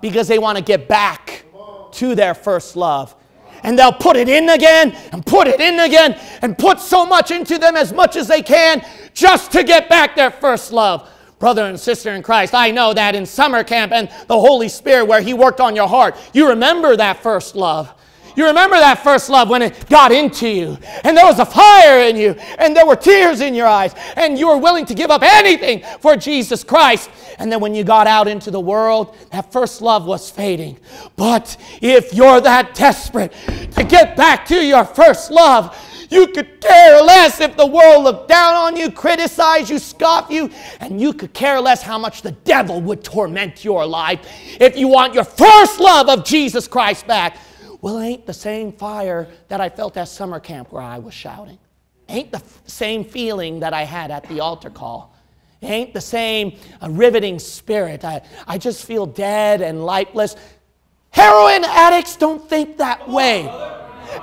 A: because they want to get back to their first love. And they'll put it in again and put it in again and put so much into them as much as they can just to get back their first love brother and sister in Christ, I know that in summer camp and the Holy Spirit where He worked on your heart, you remember that first love. You remember that first love when it got into you, and there was a fire in you, and there were tears in your eyes, and you were willing to give up anything for Jesus Christ. And then when you got out into the world, that first love was fading. But if you're that desperate to get back to your first love, you could care less if the world looked down on you, criticized you, scoffed you, and you could care less how much the devil would torment your life if you want your first love of Jesus Christ back. Well, ain't the same fire that I felt at summer camp where I was shouting. Ain't the same feeling that I had at the altar call. Ain't the same riveting spirit. I, I just feel dead and lifeless. Heroin addicts don't think that way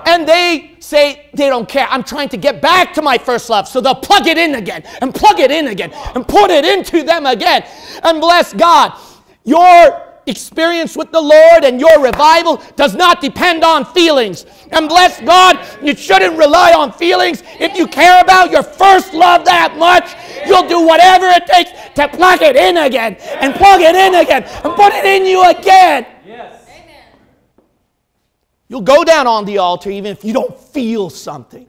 A: and they say they don't care. I'm trying to get back to my first love. So they'll plug it in again and plug it in again and put it into them again. And bless God. Your experience with the Lord and your revival does not depend on feelings. And bless God, you shouldn't rely on feelings. If you care about your first love that much, you'll do whatever it takes to plug it in again and plug it in again and put it in you again. You'll go down on the altar even if you don't feel something.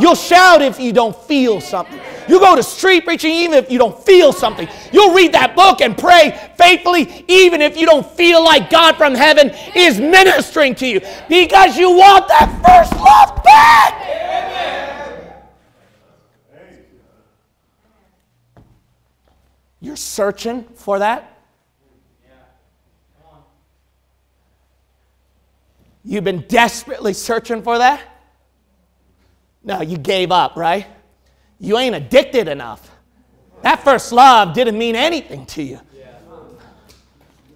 A: You'll shout if you don't feel something. You go to street preaching even if you don't feel something. You'll read that book and pray faithfully even if you don't feel like God from heaven is ministering to you because you want that first love back. You're searching for that. You've been desperately searching for that? No, you gave up, right? You ain't addicted enough. That first love didn't mean anything to you.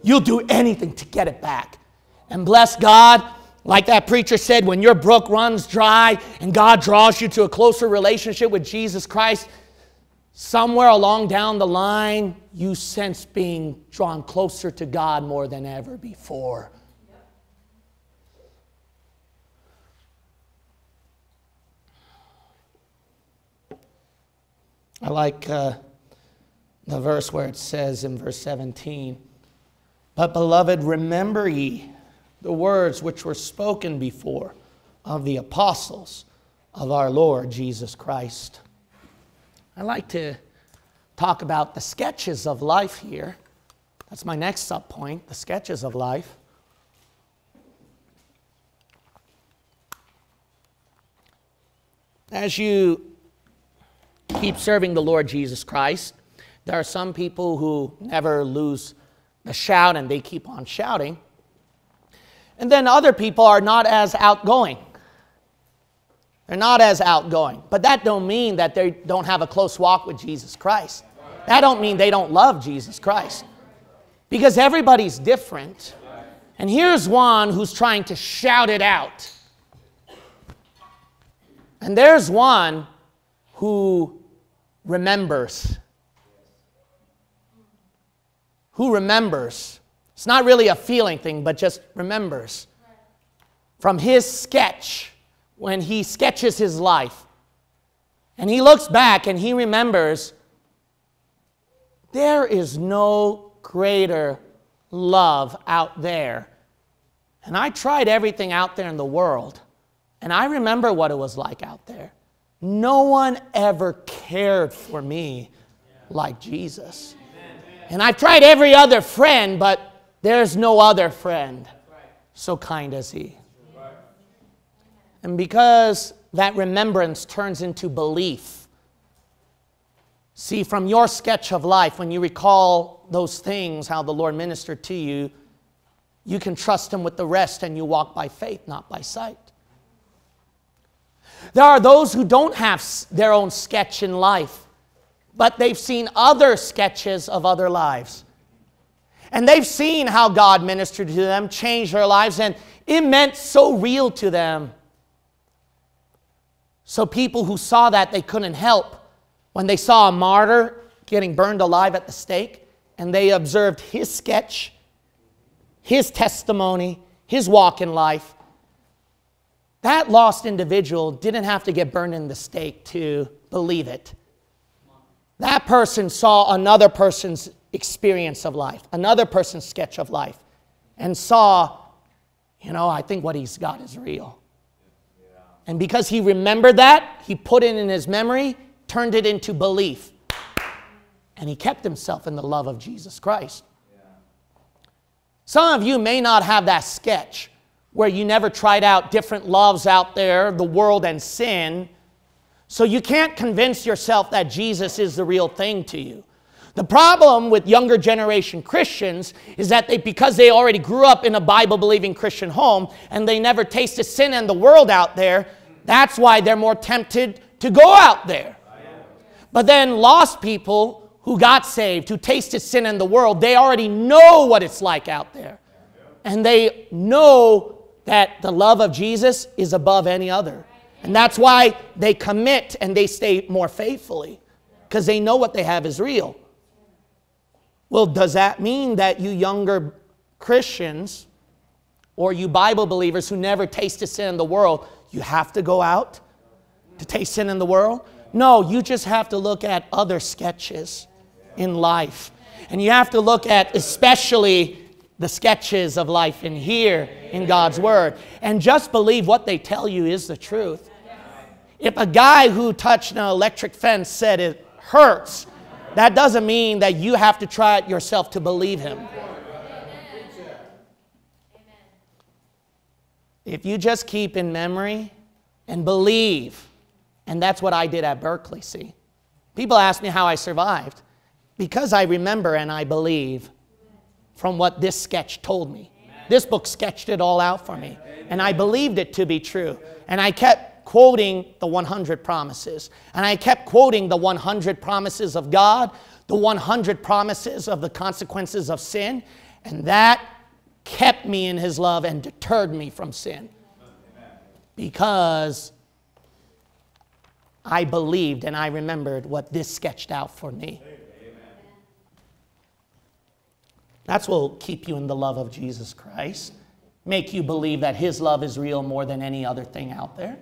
A: You'll do anything to get it back. And bless God, like that preacher said, when your brook runs dry and God draws you to a closer relationship with Jesus Christ, somewhere along down the line, you sense being drawn closer to God more than ever before. I like uh, the verse where it says in verse 17, But beloved, remember ye the words which were spoken before of the apostles of our Lord Jesus Christ. I like to talk about the sketches of life here. That's my next sub point the sketches of life. As you keep serving the Lord Jesus Christ. There are some people who never lose the shout and they keep on shouting. And then other people are not as outgoing. They're not as outgoing. But that don't mean that they don't have a close walk with Jesus Christ. That don't mean they don't love Jesus Christ. Because everybody's different. And here's one who's trying to shout it out. And there's one who remembers. Who remembers. It's not really a feeling thing, but just remembers. From his sketch, when he sketches his life, and he looks back and he remembers there is no greater love out there. And I tried everything out there in the world, and I remember what it was like out there. No one ever cared for me like Jesus. And I've tried every other friend, but there's no other friend so kind as he. And because that remembrance turns into belief, see, from your sketch of life, when you recall those things, how the Lord ministered to you, you can trust Him with the rest and you walk by faith, not by sight. There are those who don't have their own sketch in life, but they've seen other sketches of other lives. And they've seen how God ministered to them, changed their lives, and it meant so real to them. So people who saw that, they couldn't help. When they saw a martyr getting burned alive at the stake, and they observed his sketch, his testimony, his walk in life, that lost individual didn't have to get burned in the stake to believe it. That person saw another person's experience of life, another person's sketch of life, and saw, you know, I think what he's got is real. And because he remembered that, he put it in his memory, turned it into belief. And he kept himself in the love of Jesus Christ. Some of you may not have that sketch where you never tried out different loves out there, the world and sin. So you can't convince yourself that Jesus is the real thing to you. The problem with younger generation Christians is that they, because they already grew up in a Bible believing Christian home and they never tasted sin and the world out there, that's why they're more tempted to go out there. But then lost people who got saved, who tasted sin and the world, they already know what it's like out there. And they know that the love of Jesus is above any other. And that's why they commit and they stay more faithfully because they know what they have is real. Well, does that mean that you younger Christians or you Bible believers who never tasted sin in the world, you have to go out to taste sin in the world? No, you just have to look at other sketches in life. And you have to look at especially the sketches of life in here in God's Word and just believe what they tell you is the truth. If a guy who touched an electric fence said it hurts, that doesn't mean that you have to try it yourself to believe him. If you just keep in memory and believe, and that's what I did at Berkeley, see. People ask me how I survived. Because I remember and I believe from what this sketch told me. This book sketched it all out for me. And I believed it to be true. And I kept quoting the 100 promises. And I kept quoting the 100 promises of God, the 100 promises of the consequences of sin. And that kept me in His love and deterred me from sin. Because I believed and I remembered what this sketched out for me. That's what will keep you in the love of Jesus Christ, make you believe that His love is real more than any other thing out there,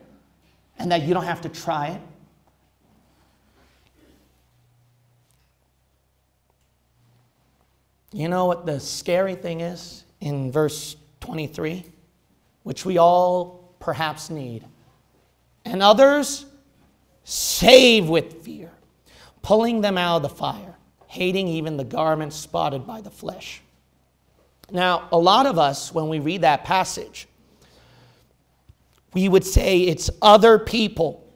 A: and that you don't have to try it. You know what the scary thing is in verse 23, which we all perhaps need. And others save with fear, pulling them out of the fire hating even the garments spotted by the flesh. Now, a lot of us, when we read that passage, we would say it's other people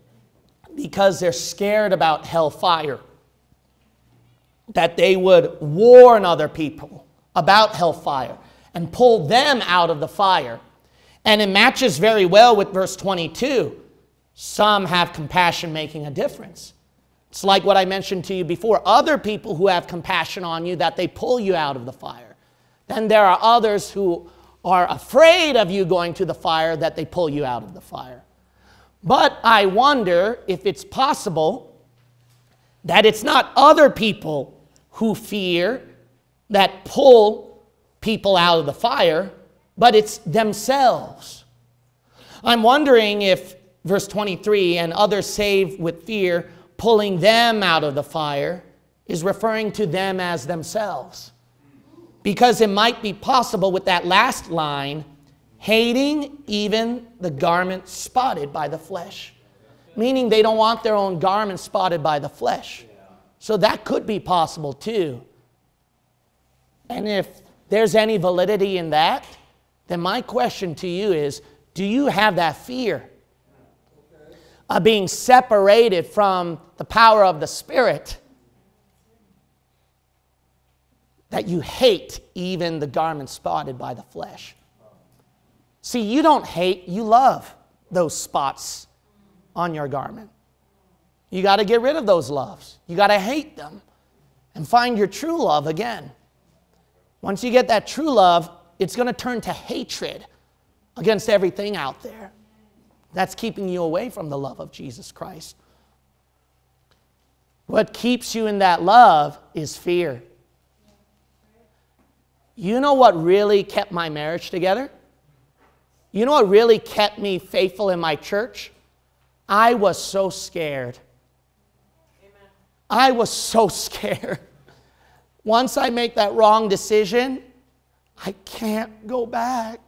A: because they're scared about hellfire. That they would warn other people about hellfire and pull them out of the fire. And it matches very well with verse 22. Some have compassion making a difference. It's like what I mentioned to you before other people who have compassion on you that they pull you out of the fire. Then there are others who are afraid of you going to the fire that they pull you out of the fire. But I wonder if it's possible that it's not other people who fear that pull people out of the fire, but it's themselves. I'm wondering if verse 23 and others save with fear, pulling them out of the fire, is referring to them as themselves. Because it might be possible with that last line, hating even the garment spotted by the flesh. Meaning they don't want their own garment spotted by the flesh. So that could be possible too. And if there's any validity in that, then my question to you is do you have that fear of being separated from the power of the Spirit? That you hate even the garment spotted by the flesh. See, you don't hate, you love those spots on your garment. You got to get rid of those loves. You got to hate them and find your true love again. Once you get that true love, it's going to turn to hatred against everything out there. That's keeping you away from the love of Jesus Christ. What keeps you in that love is fear. You know what really kept my marriage together? You know what really kept me faithful in my church? I was so scared. Amen. I was so scared. Once I make that wrong decision, I can't go back.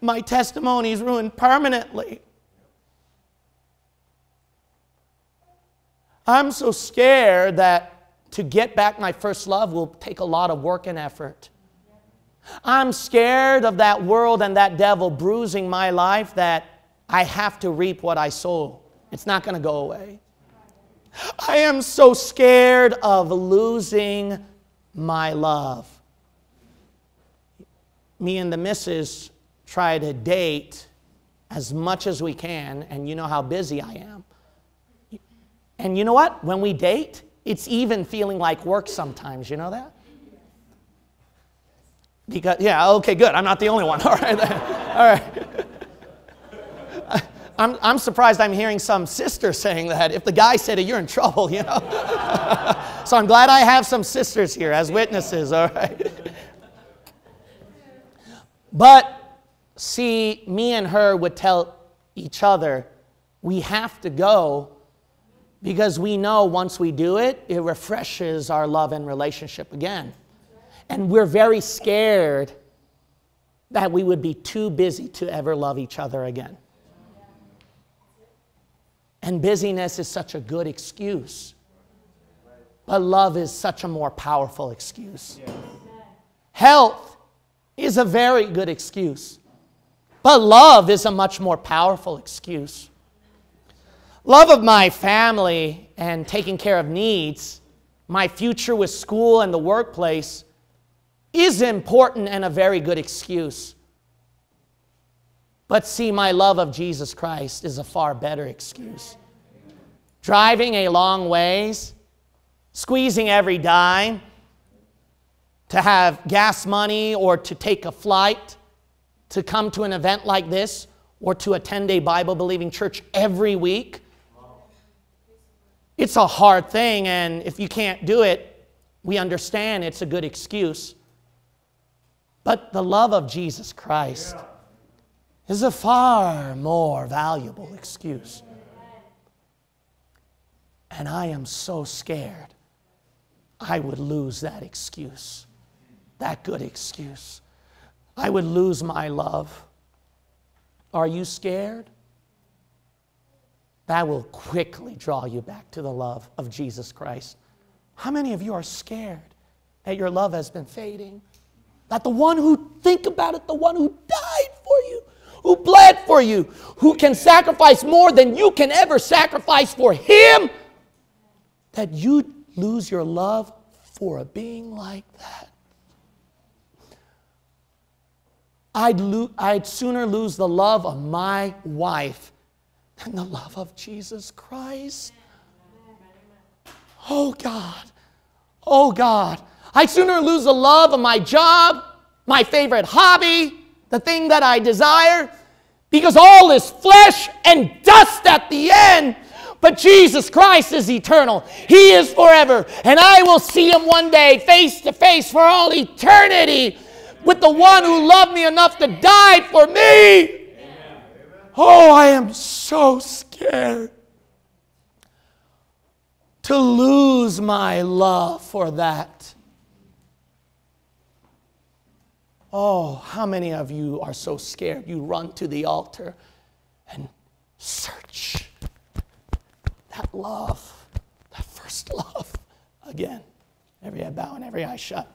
A: My testimony is ruined permanently. I'm so scared that to get back my first love will take a lot of work and effort. I'm scared of that world and that devil bruising my life that I have to reap what I sow. It's not going to go away. I am so scared of losing my love. Me and the missus try to date as much as we can, and you know how busy I am. And you know what? When we date, it's even feeling like work sometimes. You know that? Because, yeah, okay, good. I'm not the only one. All right. All right. I'm, I'm surprised I'm hearing some sister saying that. If the guy said it, you're in trouble, you know? so I'm glad I have some sisters here as witnesses, all right? but see, me and her would tell each other, we have to go because we know once we do it, it refreshes our love and relationship again. And we're very scared that we would be too busy to ever love each other again. And busyness is such a good excuse. But love is such a more powerful excuse. Health is a very good excuse. But love is a much more powerful excuse. Love of my family and taking care of needs, my future with school and the workplace is important and a very good excuse. But see, my love of Jesus Christ is a far better excuse. Driving a long ways, squeezing every dime to have gas money or to take a flight to come to an event like this or to attend a Bible believing church every week. It's a hard thing, and if you can't do it, we understand it's a good excuse. But the love of Jesus Christ. Yeah is a far more valuable excuse. And I am so scared I would lose that excuse, that good excuse. I would lose my love. Are you scared? That will quickly draw you back to the love of Jesus Christ. How many of you are scared that your love has been fading? That the one who, think about it, the one who died for you, who bled for you, who can sacrifice more than you can ever sacrifice for him, that you'd lose your love for a being like that. I'd, lo- I'd sooner lose the love of my wife than the love of Jesus Christ. Oh God, oh God, I'd sooner lose the love of my job, my favorite hobby, the thing that I desire, because all is flesh and dust at the end. But Jesus Christ is eternal. He is forever. And I will see him one day face to face for all eternity with the one who loved me enough to die for me. Oh, I am so scared to lose my love for that. Oh, how many of you are so scared you run to the altar and search that love, that first love again? Every eye bow and every eye shut.